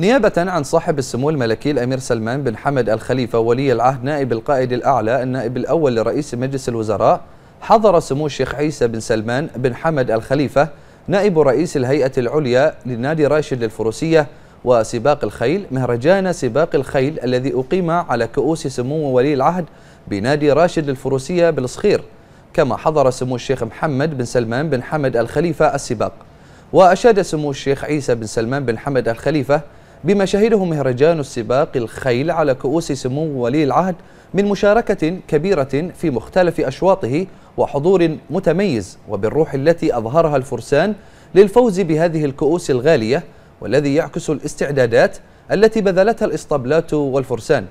نيابة عن صاحب السمو الملكي الأمير سلمان بن حمد الخليفة ولي العهد نائب القائد الأعلى النائب الأول لرئيس مجلس الوزراء حضر سمو الشيخ عيسى بن سلمان بن حمد الخليفة نائب رئيس الهيئة العليا لنادي راشد للفروسية وسباق الخيل مهرجان سباق الخيل الذي أقيم على كؤوس سمو ولي العهد بنادي راشد للفروسية بالصخير كما حضر سمو الشيخ محمد بن سلمان بن حمد الخليفة السباق. وأشاد سمو الشيخ عيسى بن سلمان بن حمد الخليفة بما شهده مهرجان السباق الخيل على كؤوس سمو ولي العهد من مشاركة كبيرة في مختلف أشواطه وحضور متميز وبالروح التي أظهرها الفرسان للفوز بهذه الكؤوس الغالية والذي يعكس الاستعدادات التي بذلتها الإسطبلات والفرسان.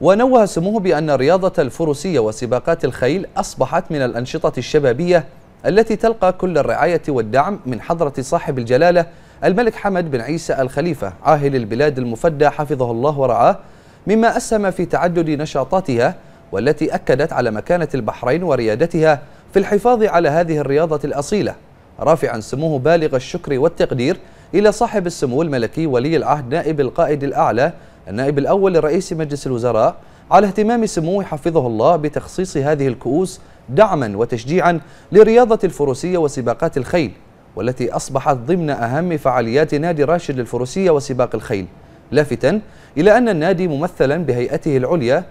ونوه سموه بأن رياضة الفروسية وسباقات الخيل أصبحت من الأنشطة الشبابية التي تلقى كل الرعاية والدعم من حضرة صاحب الجلالة الملك حمد بن عيسى الخليفة عاهل البلاد المفدى حفظه الله ورعاه مما أسهم في تعدد نشاطاتها والتي أكدت على مكانة البحرين وريادتها في الحفاظ على هذه الرياضة الأصيلة رافعا سموه بالغ الشكر والتقدير إلى صاحب السمو الملكي ولي العهد نائب القائد الأعلى النائب الأول لرئيس مجلس الوزراء على اهتمام سموه حفظه الله بتخصيص هذه الكؤوس دعما وتشجيعا لرياضة الفروسية وسباقات الخيل. والتي أصبحت ضمن أهم فعاليات نادي راشد للفروسية وسباق الخيل. لافتا إلى أن النادي ممثلا بهيئته العليا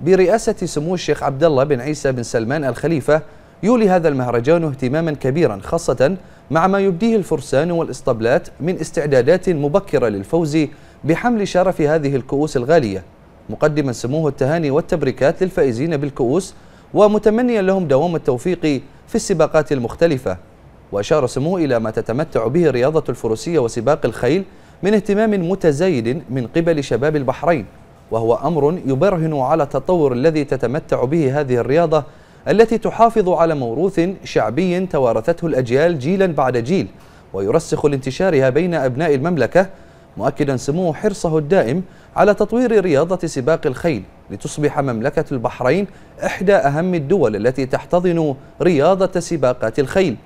برئاسة سمو الشيخ عبد الله بن عيسى بن سلمان الخليفة يولي هذا المهرجان اهتماما كبيرا خاصة مع ما يبديه الفرسان والإسطبلات من استعدادات مبكرة للفوز بحمل شرف هذه الكؤوس الغالية. مقدما سموه التهاني والتبريكات للفائزين بالكؤوس ومتمنيا لهم دوام التوفيق في السباقات المختلفة. وأشار سموه إلى ما تتمتع به رياضة الفروسية وسباق الخيل من اهتمام متزايد من قبل شباب البحرين وهو أمر يبرهن على التطور الذي تتمتع به هذه الرياضة التي تحافظ على موروث شعبي توارثته الأجيال جيلا بعد جيل ويرسخ لانتشارها بين أبناء المملكة مؤكدا سموه حرصه الدائم على تطوير رياضة سباق الخيل لتصبح مملكة البحرين إحدى أهم الدول التي تحتضن رياضة سباقات الخيل.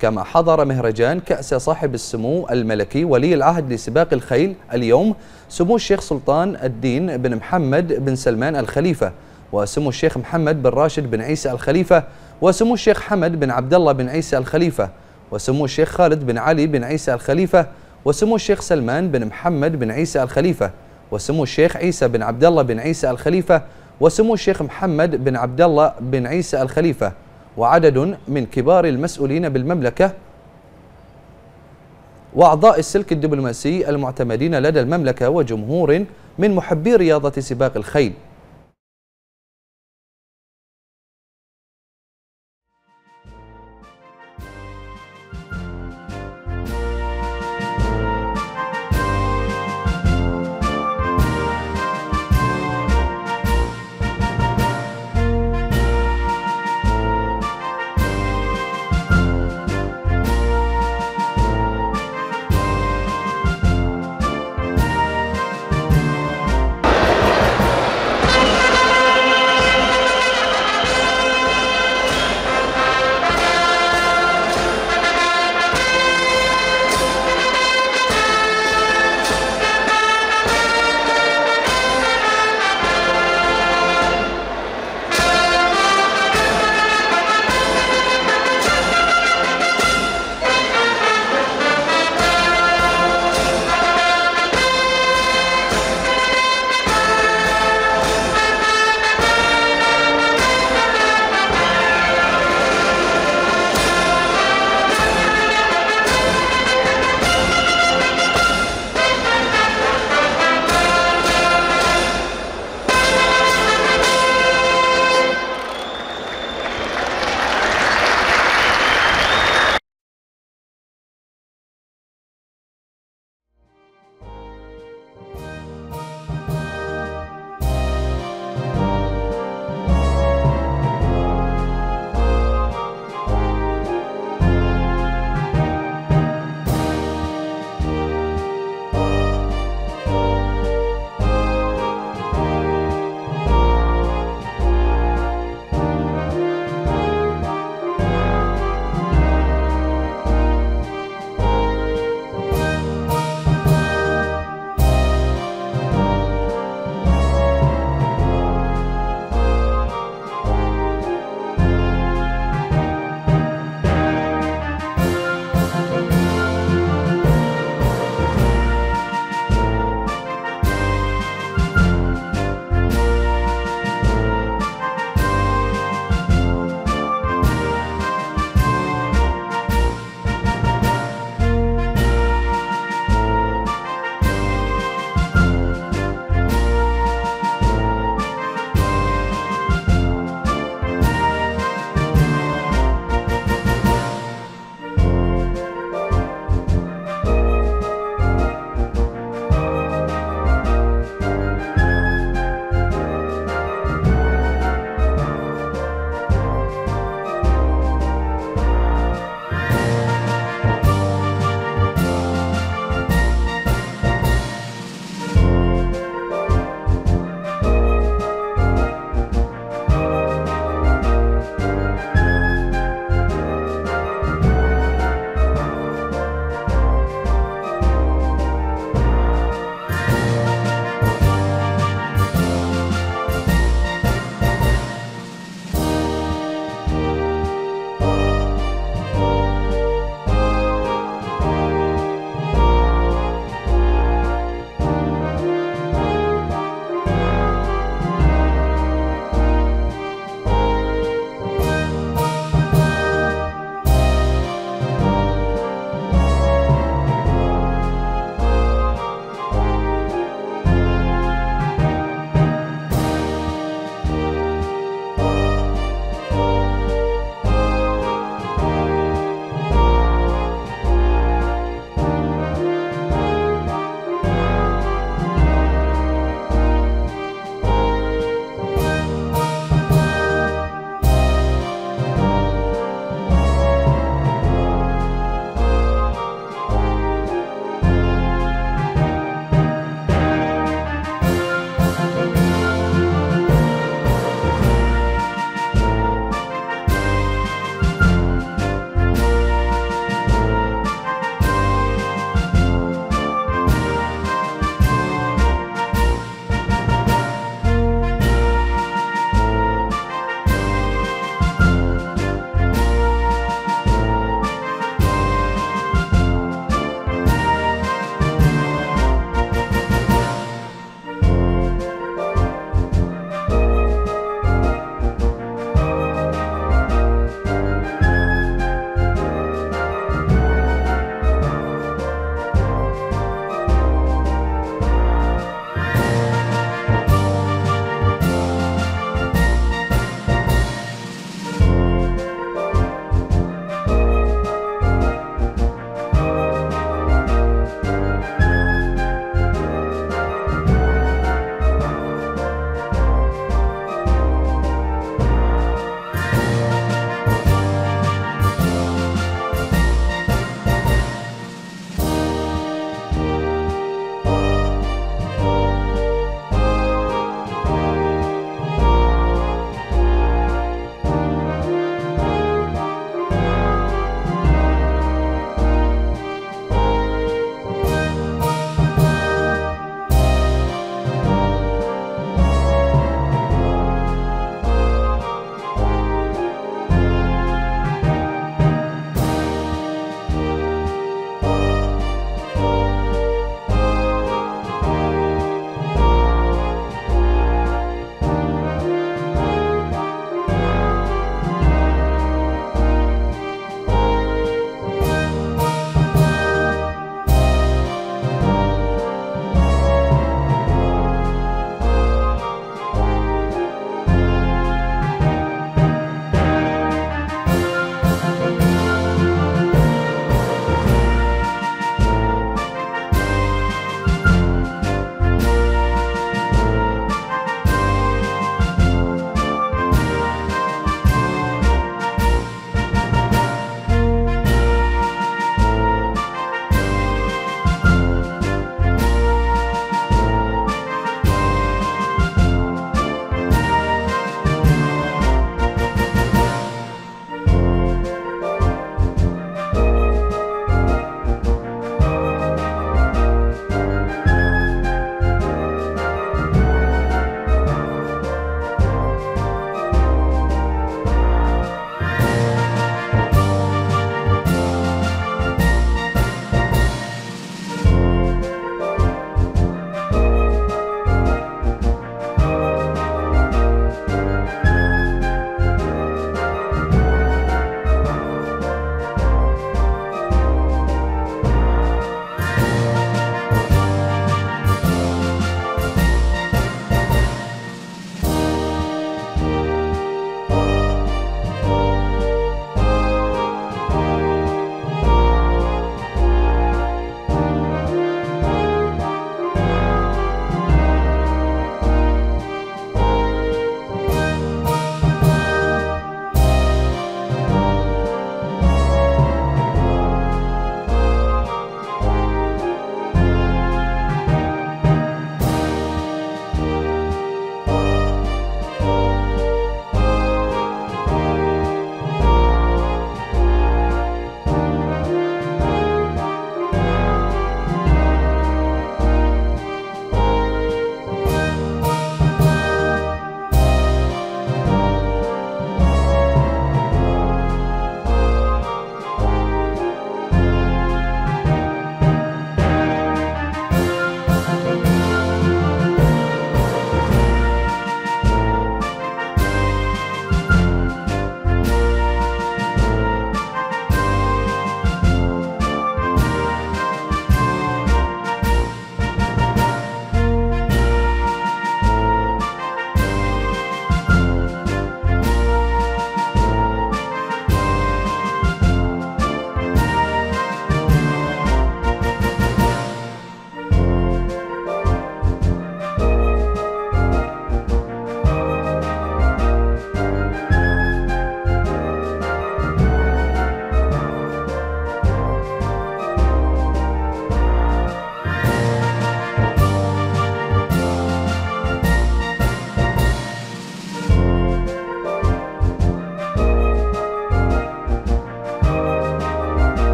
كما حضر مهرجان كأس صاحب السمو الملكي ولي العهد لسباق الخيل اليوم سمو الشيخ سلطان الدين بن محمد بن سلمان الخليفة وسمو الشيخ محمد بن راشد بن عيسى الخليفة وسمو الشيخ حمد بن عبد الله بن عيسى الخليفة وسمو الشيخ خالد بن علي بن عيسى الخليفة وسمو الشيخ سلمان بن محمد بن عيسى الخليفة وسمو الشيخ عيسى بن عبد الله بن عيسى الخليفة وسمو الشيخ محمد بن عبد الله بن عيسى الخليفة. وعدد من كبار المسؤولين بالمملكة وأعضاء السلك الدبلوماسي المعتمدين لدى المملكة وجمهور من محبي رياضة سباق الخيل.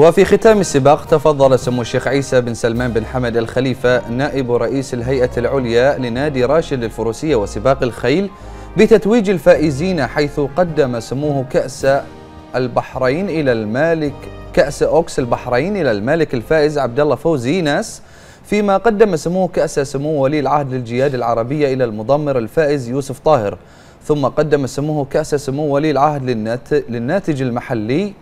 وفي ختام السباق تفضل سمو الشيخ عيسى بن سلمان بن حمد الخليفة نائب رئيس الهيئة العليا لنادي راشد للفروسية وسباق الخيل بتتويج الفائزين حيث قدم سموه كأس البحرين إلى المالك كأس أوكس البحرين إلى المالك الفائز عبد الله فوزي ناس فيما قدم سموه كأس سمو ولي العهد للجياد العربية إلى المضمر الفائز يوسف طاهر. ثم قدم سموه كأس سمو ولي العهد للناتج المحلي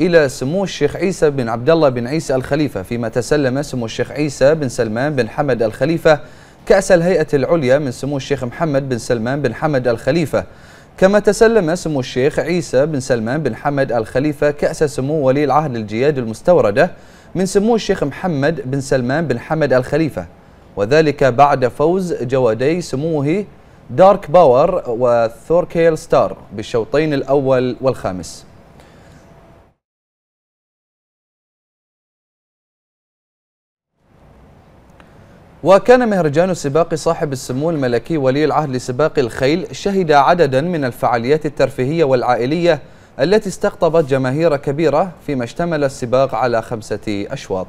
إلى سمو الشيخ عيسى بن عبد الله بن عيسى الخليفة فيما تسلم سمو الشيخ عيسى بن سلمان بن حمد الخليفة كأس الهيئة العليا من سمو الشيخ محمد بن سلمان بن حمد الخليفة. كما تسلم سمو الشيخ عيسى بن سلمان بن حمد الخليفة كأس سمو ولي العهد الجياد المستوردة من سمو الشيخ محمد بن سلمان بن حمد الخليفة. وذلك بعد فوز جوادي سموه Dark Power وثوركيل Star بالشوطين الأول والخامس. وكان مهرجان السباق صاحب السمو الملكي ولي العهد لسباق الخيل شهد عددا من الفعاليات الترفيهية والعائلية التي استقطبت جماهير كبيرة فيما اشتمل السباق على خمسة أشواط.